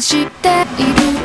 がしている